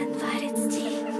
invited teeth.